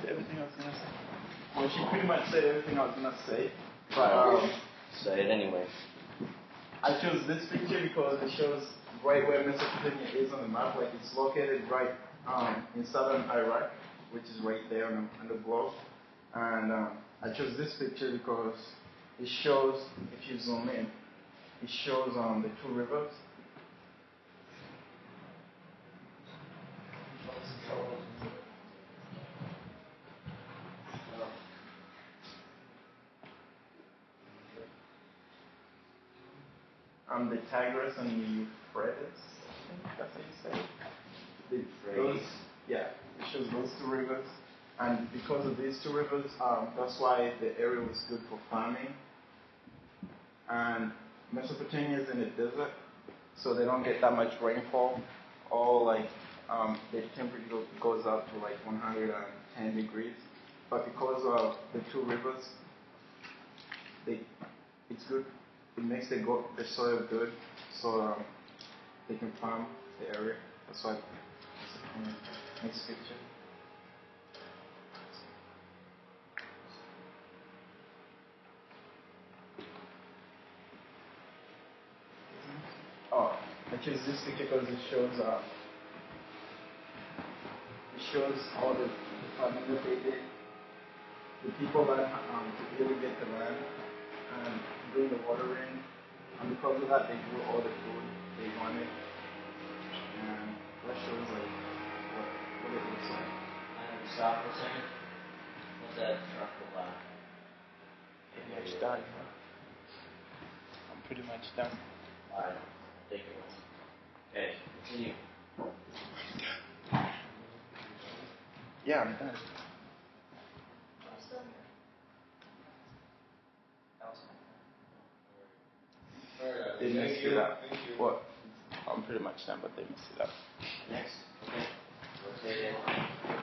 said everything I was gonna say. Well, she pretty much said everything I was gonna say. But um, Say it anyway. I chose this picture because it shows right where Mesopotamia is on the map. Like it's located right um, in southern Iraq, which is right there on the, on the globe. And um, I chose this picture because it shows, if you zoom in, it shows um, the two rivers. Um, the Tigris and the Euphrates. I think that's how you say. The, those, yeah, it shows those two rivers. And because of these two rivers, um, that's why the area was good for farming. And Mesopotamia is in the desert, so they don't get that much rainfall. Or like um, the temperature goes up to like 110 degrees. But because of the two rivers, they, it's good. It makes the, go- the soil good, so um, they can farm the area. That's why. Next picture. Oh, I chose this picture because it shows uh, it shows all the, the farming that they did. The people that um, to irrigate the land Um, and bring the water in, and because of that, they grew all the food they wanted. And that shows like what what it looks like. And stop for a second. What's that charcoal black? Pretty much done. I'm pretty much done. Alright, take it away. Okay, continue. Yeah, I'm done. Alright, They thank messed you. it up. Thank you. Well, I'm pretty much done, but they messed it up. Next. Okay.